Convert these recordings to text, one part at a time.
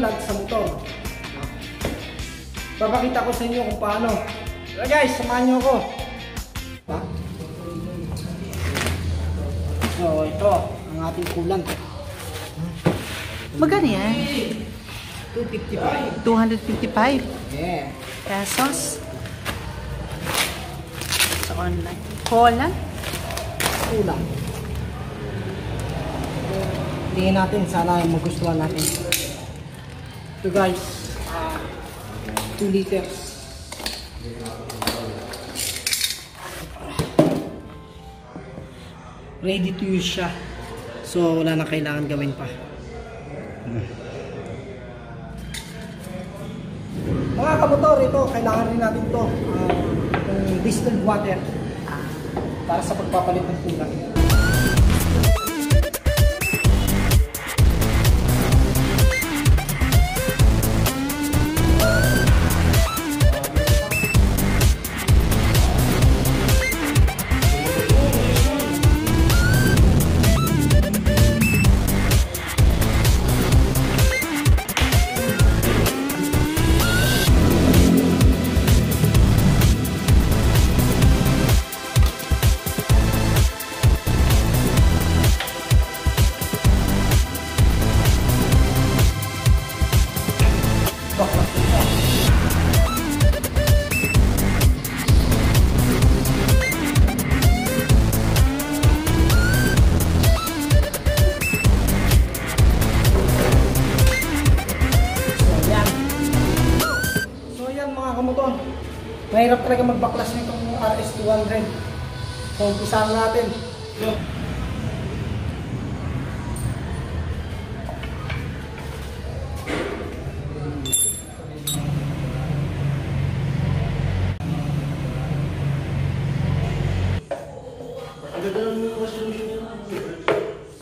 coolant sa motor. Papakita ko sa inyo kung paano. So guys, samahan nyo ako. Ha? So ito, ang ating coolant. Magkano yan? 255. 255 Yeah. pesos. Sa online. Cola? Kulang. Tingnan natin, sana magustuhan natin. Ito guys, 2 liters. Ready to use siya. So wala na kailangan gawin pa. Mga kamotor, ito, kailangan rin natin to. ah, yung distilled water para sa pagpapalit ng kulang. Talaga magbaklas nitong RS200. So umpisahan natin.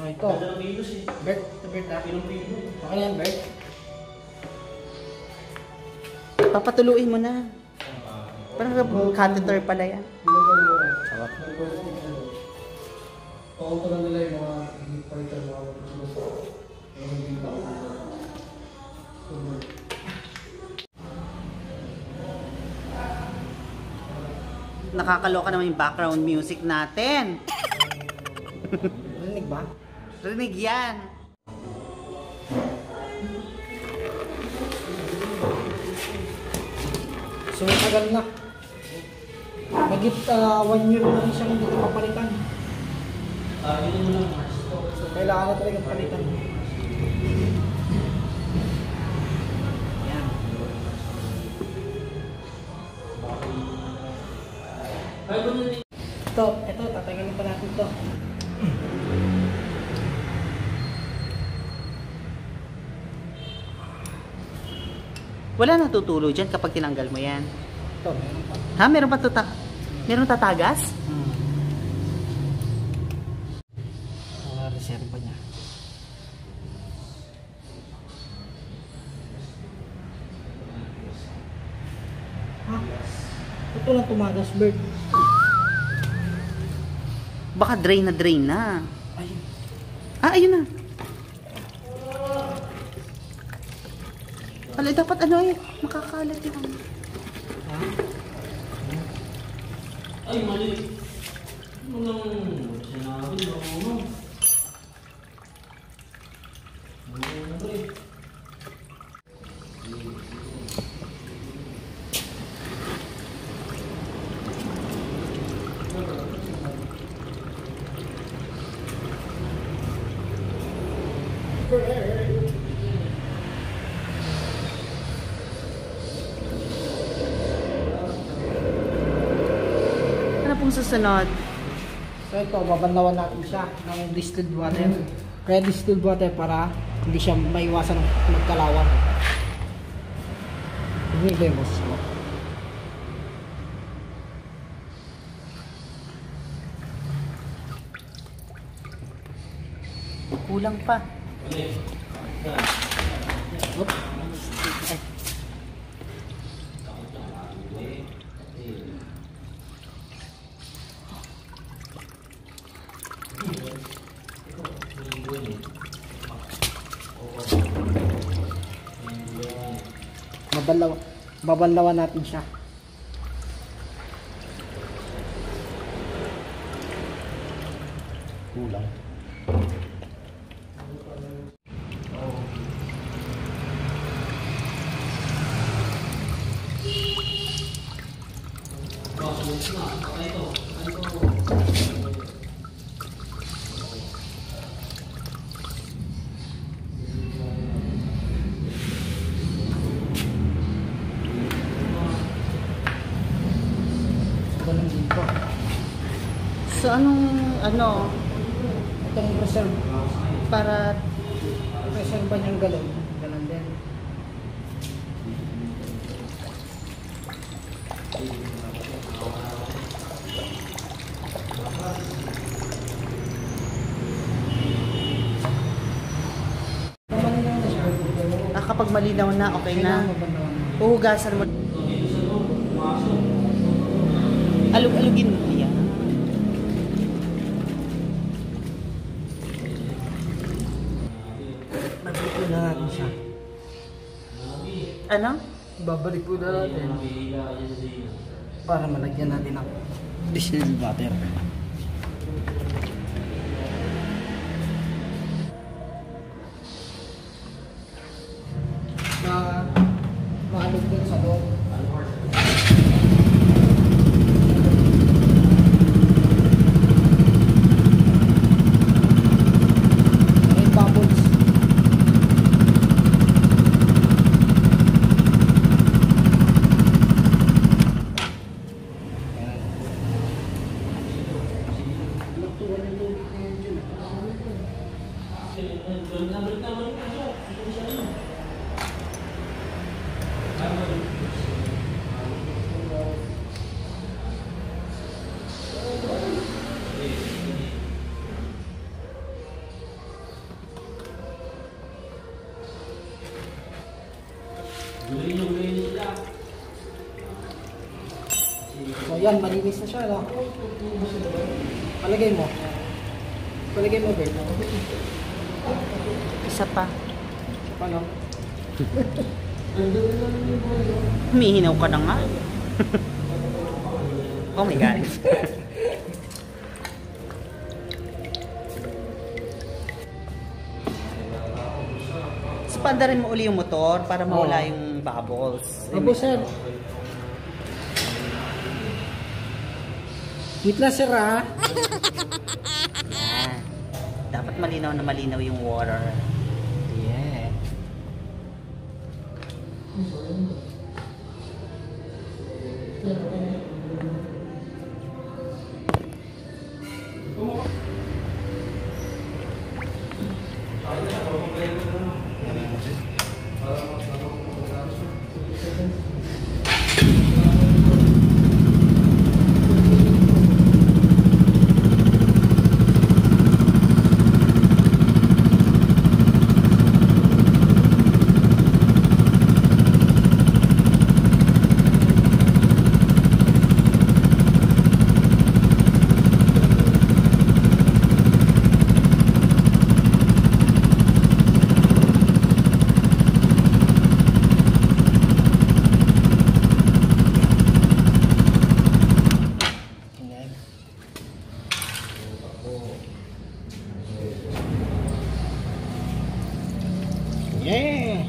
Ah, ito. Bert, ito Bert ah. Okay yan Bert. Papatuluin mo na. Catheter pala yan. Oo, ko lang nila yung mga palitan mga Nakakaloka naman yung background music natin. Narinig ba? Rinig yan. So, tagal na. Magit uh, one year na rin siyang hindi ko papalitan. So, kailangan na talaga palitan. Yan. Ito, ito, tatagalin pa natin ito. Wala natutulo dyan kapag tinanggal mo yan. Ito, meron pa. Ha? Meron pa tuta Meron tatagas? Hmm. Mga reserva niya. Ha? Ito lang tumagas, Bert. Baka drain na drain na. Ay, Ah, ayun na. Wala, dapat ano eh, makakalat yung Ay, pong susunod? So ito, babanlawan natin siya ng distilled water. Kaya distilled water para hindi siya maiwasan ng magkalawan. Hindi ba yung? Kulang pa. Oop. Babalaw, babanlawan natin siya. Kulang. Ganun dito. So anong, ano, Itong reserve, para, reserve ba niyang galon? Ganun din. Ah, kapag malinaw na, okay na. Uhugasan mo. Alug-alugin mo. Na natin siya. Ano? Babalik po na natin. Para malagyan natin ng distilled water. So yan, malinis na siya, no? Palagay mo. Palagay mo, Bert. Isa pa. Paano? Humihinaw ka na nga. oh my God. so, pandarin mo uli yung motor para mawala yung bubbles. Opo, sir. Wait lang, sir, ah. Yan. Dapat malinaw na malinaw yung water. Yeah. Yeah!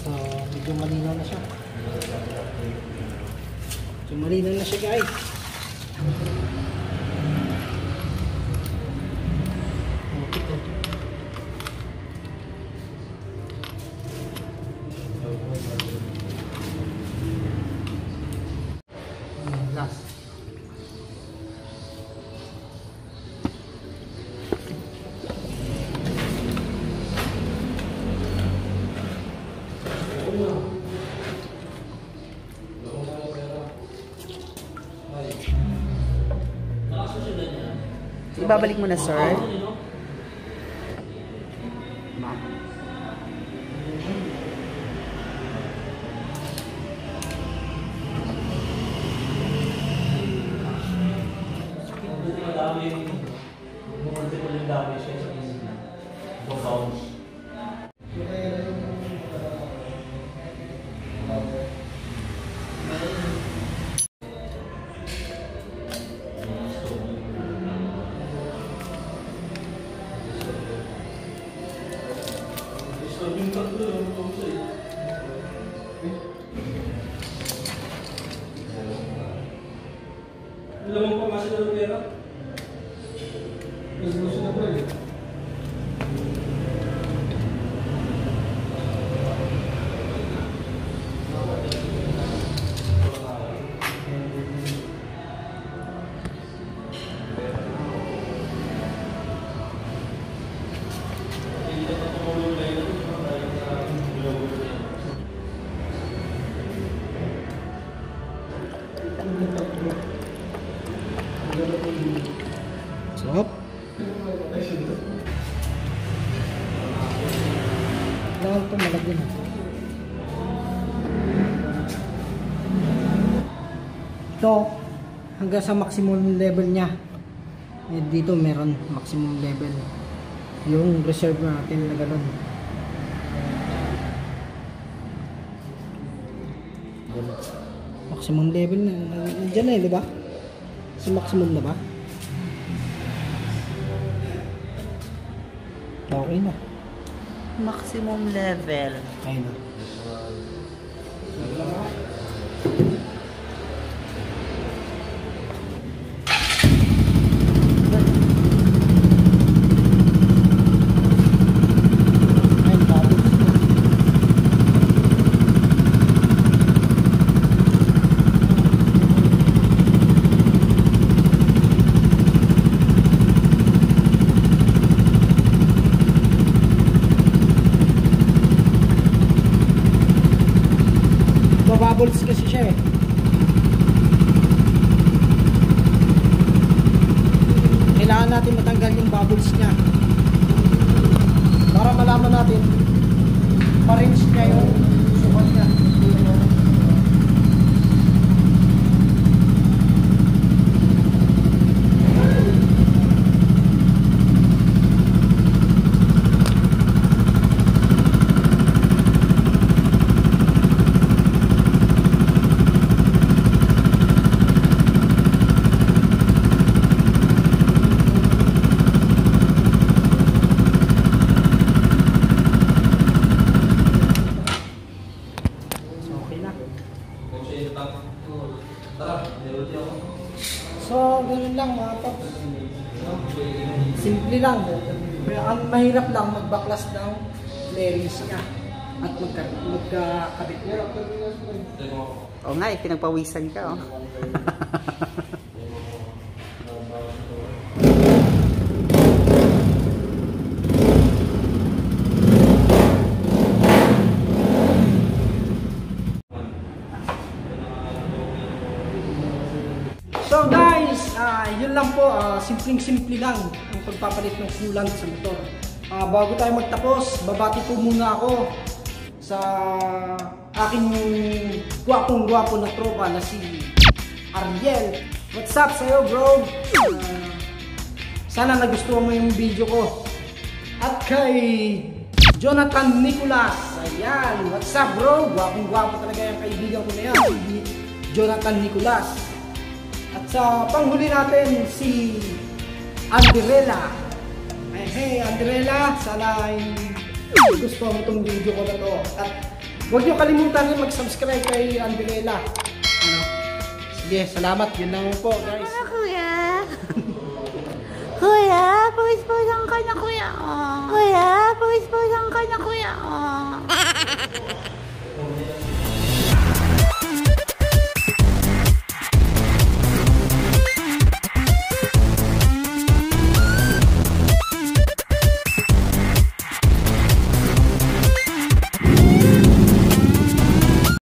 So, medyo malinaw na siya. So, malinaw na siya guys. Ibabalik mo na, sir. Madami yung Mo pa kasi ng pera? Gusto na ba eh? Sarap. Kailangan ito malagyan. Ito, hanggang sa maximum level niya. Eh, dito meron maximum level. Yung reserve natin na ganun. Maximum level na. Nandiyan na eh, di ba? Sa maximum na ba? Okay na. Maximum level. Ayun na. Ayun, tapos. Babubbles kasi siya eh. Kailangan natin matanggal yung bubbles niya. Para malaman natin pa-range niya yung sukat niya. So, okay na. Kung siya yung top. Tara, meron ako. So, ganun lang mga paps. Simple lang. Pero ang mahirap lang magbaklas ng flares niya at magka, magkakabit niya. Oo nga, eh, pinagpawisan ka, oh. So guys, ah, yun lang po, ah, simpleng-simple lang ang pagpapalit ng coolant sa motor. Ah, bago tayo magtapos, babati po muna ako sa aking gwapong-gwapo na tropa na si Ariel. What's up sa'yo bro? Ah, sana nagustuhan mo yung video ko. At kay Jonathan Nicolas. Ayan, what's up bro? Gwapong-gwapo talaga yung kaibigan ko na yan. Si Jonathan Nicolas. At sa panghuli natin, si Anderela. Ay, hey, Anderela, sana gusto mo itong video ko na to. At huwag niyo kalimutan rin mag-subscribe kay Anderela. Ano? Sige, salamat. Yun lang po, guys. Ano, kuya? kuya, pawis-pawisan ka na, kuya. Oh. Kuya, pawis-pawisan ka na, kuya. Oh.